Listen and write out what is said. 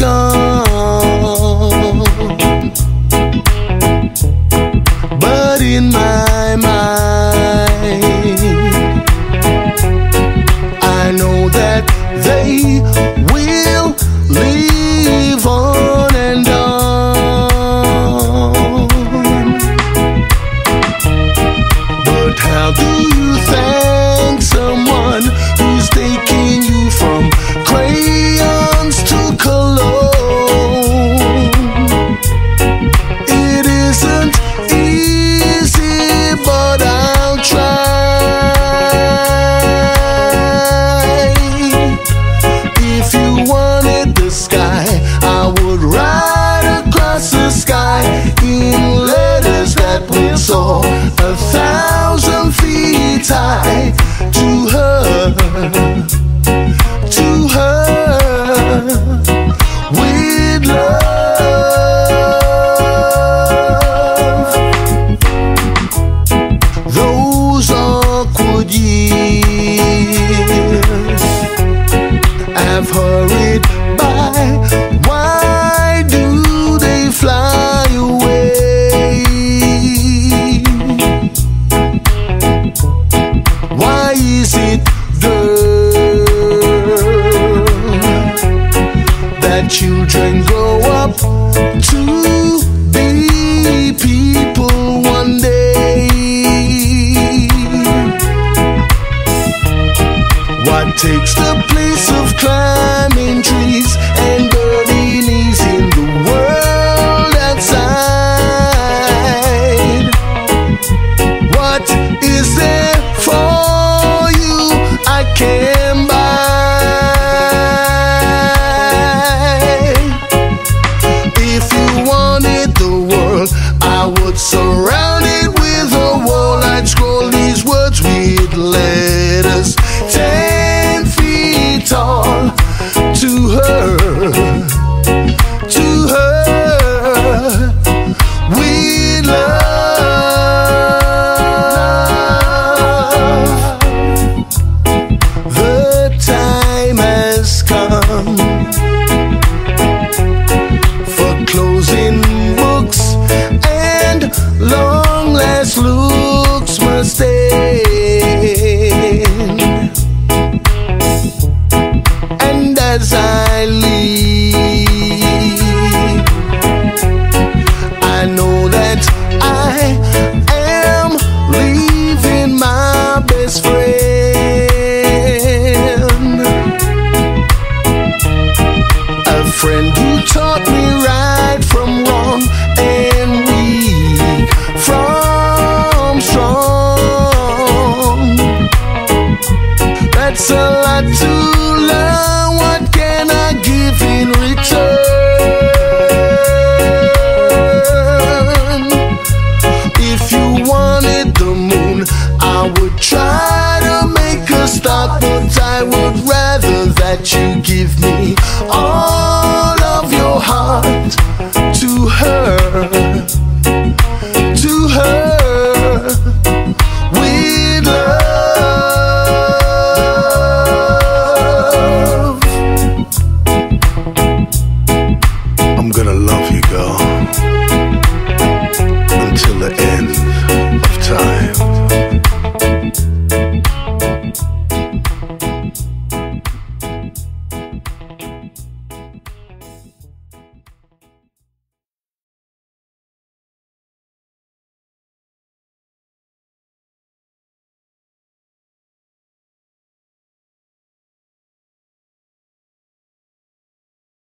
gone. Wanted the sky, I would ride across the sky in letters that would soar a thousand hurried by. Why do they fly away? Why is it, girl, that children grow takes the place of climbing trees and dirty knees in the world outside? What is there for you I can buy? If you wanted the world, I would surround I would try to make a start, but I would rather that you give me all of your heart to her.